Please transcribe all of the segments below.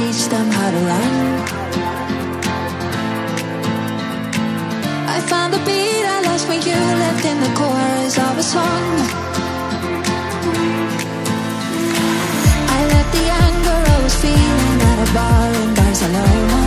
teach them how to run. I found the beat I lost when you left in the chorus of a song. I let the anger I was feeling at a bar in Barcelona.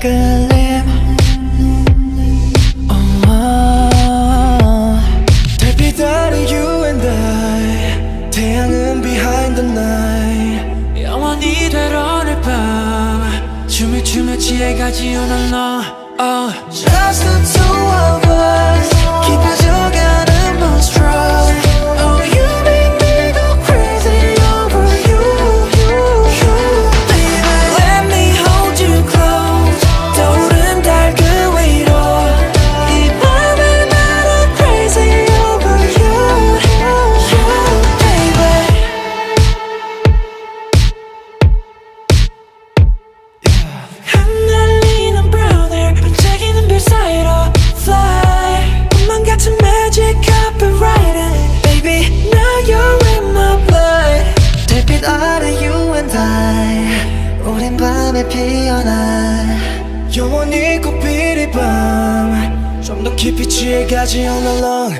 끌림 oh, 달빛 아래 you and I 태양은 behind the night 영원히 될 오늘 밤 춤을 추며 취해가지 오늘 너 oh. Just the 깊이 취해가지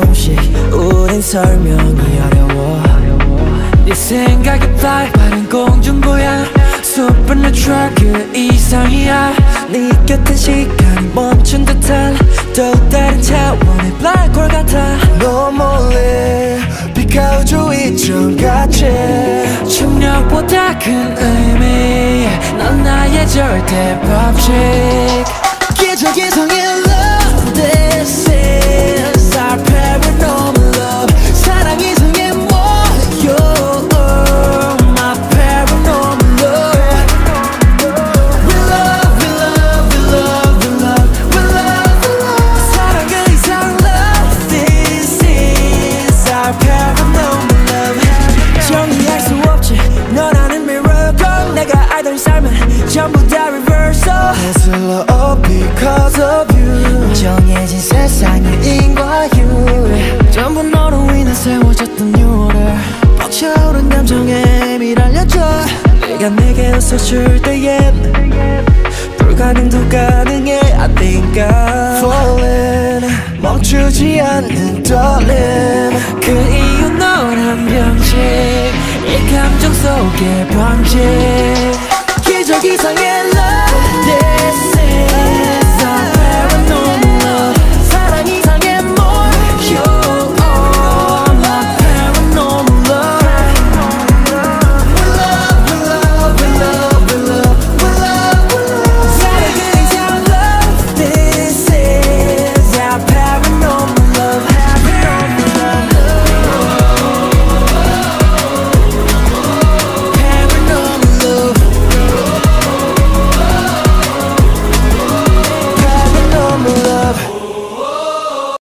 공식 우린 설명이 어려워. 네 생각에 fly 빠른 공중보야. Supernatural 그 이상이야. 네 곁엔 시간이 멈춘 듯한 또 다른 차원의 블랙홀 같아. 너 몰래 비가오죠 이정같이. 중력보다 큰 의미. 넌 나의 절대 법칙. 기적 이상의 love 전부 다 reversal. Hustle up because of you. 정해진 세상의 인과 유. 전부 너로 인해 세워졌던 유를 벅차오른 감정에 미랄려줘. 내가 내게 웃어줄 때엔 불가능도 가능해 I think I'm falling. 멈추지 않는 떨림. 그 이유 너란 병식 이 감정 속에 번식 기적 이상의 love